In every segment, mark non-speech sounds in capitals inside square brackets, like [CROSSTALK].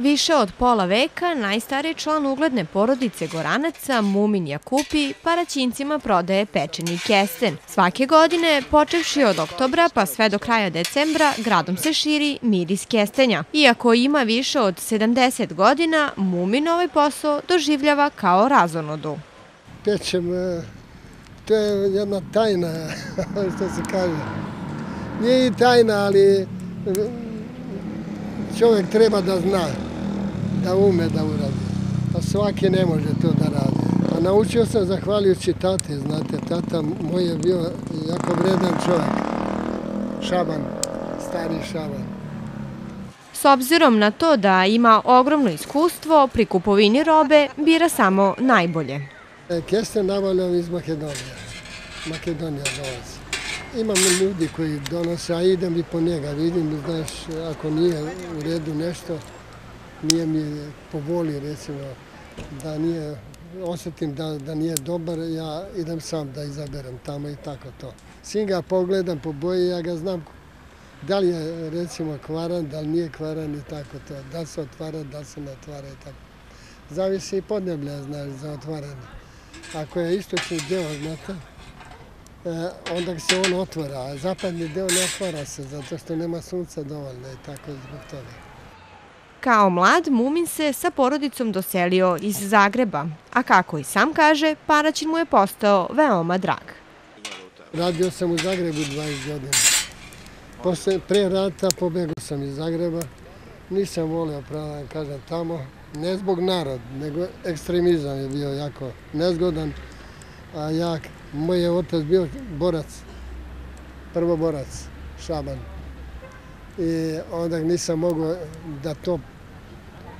Više od pola veka najstariji član ugledne porodice Goranaca, Mumin Jakupi, paraćincima prodaje pečeni kesten. Svake godine, počevši od oktobra pa sve do kraja decembra, gradom se širi miris kestenja. Iako ima više od 70 godina, Mumin ovaj posao doživljava kao razonodu. Pečem, e, to je jedna tajna, [LAUGHS] što se kaže. Nije i tajna, ali e, čovjek treba da zna da ume da uradi. A svaki ne može to da radi. A naučio sam zahvaljujući tate, znate, tata moj je bio jako vredan čovjek. Šaban, stari šaban. S obzirom na to da ima ogromno iskustvo, pri kupovini robe bira samo najbolje. E, kesten nabavljam iz Makedonije. Makedonija dolazi. Imam ljudi koji donose, a idem i po njega, vidim, znaš, ako nije u redu nešto, nije mi po voli, recimo, da nije, osjetim da, da nije dobar, ja idem sam da izaberem tamo i tako to. Sin ga pogledam po boji, ja ga znam da li je, recimo, kvaran, da li nije kvaran i tako to. Da se otvara, da se ne otvara i tako. Zavisi i podneblja, znaš, za otvaranje. Ako je istočni deo, znate, e, onda se on otvara, a zapadni deo ne otvara se, zato što nema sunca dovoljno i tako zbog toga. Kao mlad, Mumin se sa porodicom doselio iz Zagreba, a kako i sam kaže, Paraćin mu je postao veoma drag. Radio sam u Zagrebu 20 godina. Posle, pre rata pobegao sam iz Zagreba. Nisam volio, pravo da kažem, tamo. Ne zbog narod, nego ekstremizam je bio jako nezgodan. A jak, moj je otac bio borac, prvo borac, šaban i onda nisam mogao da to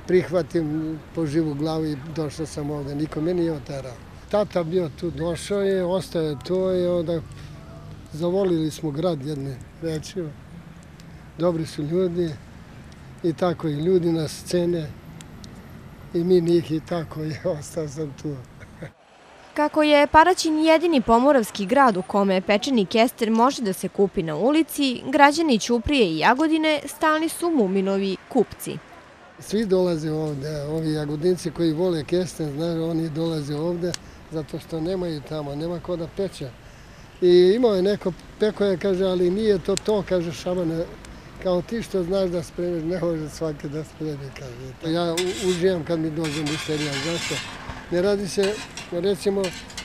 prihvatim po živu glavu i došao sam ovde. Niko me nije oterao. Tata bio tu, došao je, ostaje to i onda zavolili smo grad jedne reći. Dobri su ljudi i tako i ljudi na scene i mi njih i tako i [LAUGHS] ostao sam tu. Kako je Paraćin jedini pomoravski grad u kome pečeni kester može da se kupi na ulici, građani Ćuprije i Jagodine stalni su Muminovi kupci. Svi dolaze ovde, ovi jagodinci koji vole kesten, znaš, oni dolaze ovde zato što nemaju tamo, nema ko da peče. I imao je neko peko je, kaže, ali nije to to, kaže Šabane, kao ti što znaš da spremiš, ne može svake da spremi, kaže. Ja uživam kad mi dođem u serijal, zašto? Ne radi se, recimo,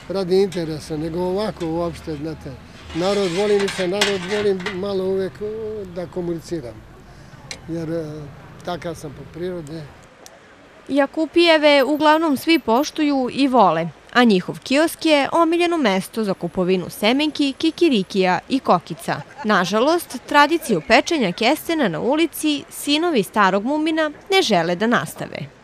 radi interesa, nego ovako uopšte, znate. Narod voli i se, narod volim malo uvek uh, da komuniciram. Jer uh, takav sam po prirode. Jakupijeve uglavnom svi poštuju i vole, a njihov kiosk je omiljeno mesto za kupovinu semenki, kikirikija i kokica. Nažalost, tradiciju pečenja kestena na ulici sinovi starog mumina ne žele da nastave.